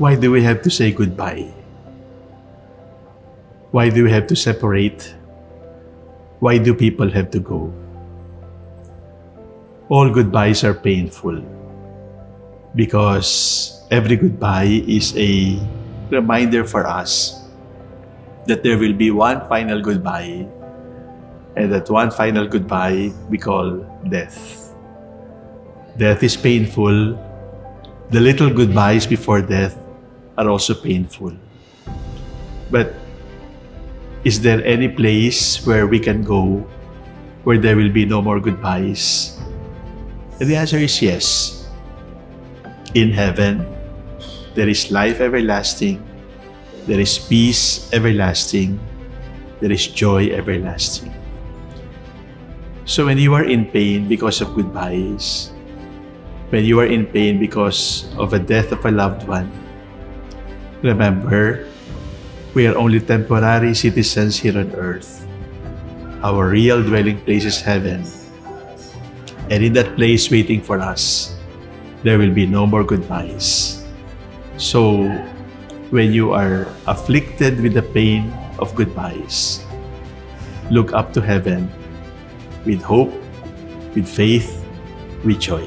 why do we have to say goodbye? Why do we have to separate? Why do people have to go? All goodbyes are painful because every goodbye is a reminder for us that there will be one final goodbye and that one final goodbye we call death. Death is painful. The little goodbyes before death are also painful. But is there any place where we can go where there will be no more goodbyes? And the answer is yes. In heaven, there is life everlasting, there is peace everlasting, there is joy everlasting. So when you are in pain because of goodbyes, when you are in pain because of a death of a loved one, remember we are only temporary citizens here on earth. Our real dwelling place is heaven. And in that place waiting for us, there will be no more goodbyes. So, when you are afflicted with the pain of goodbyes, look up to heaven with hope, with faith, with joy.